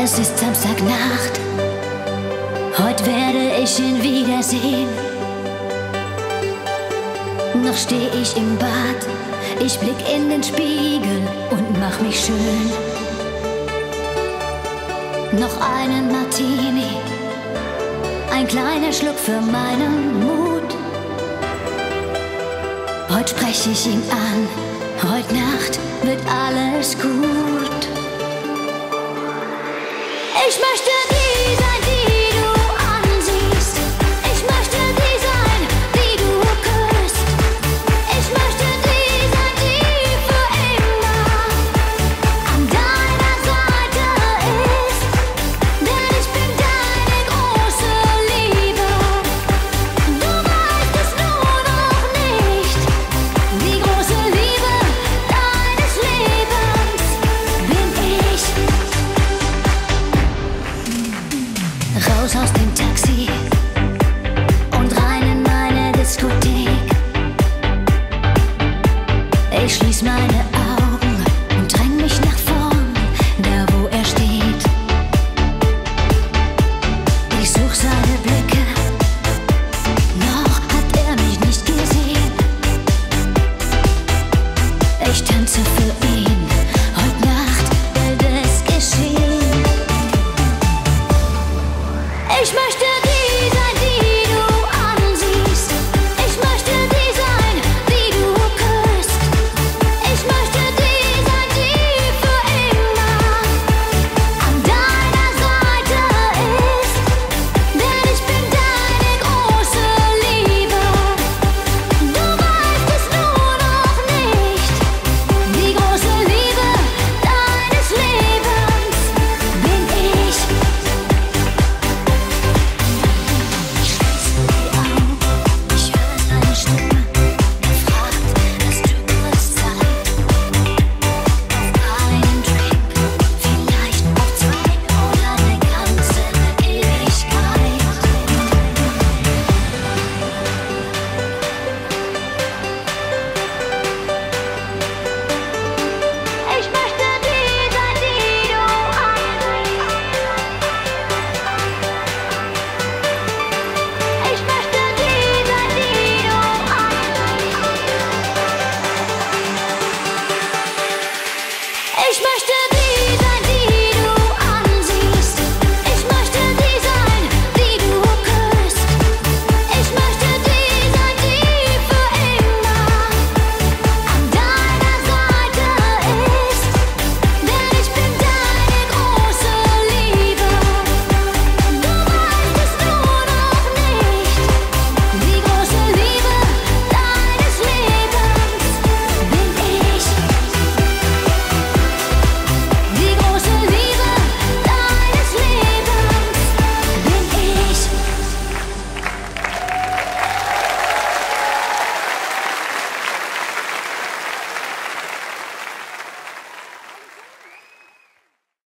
Es ist Samstagnacht. Heute werde ich ihn wiedersehen. Noch steh ich im Bad. Ich blick in den Spiegel und mach mich schön. Noch einen Martini. Ein kleiner Schluck für meinen Mut. Heute sprech ich ihn an. Heute Nacht wird alles gut. Ich möchte my Ich möchte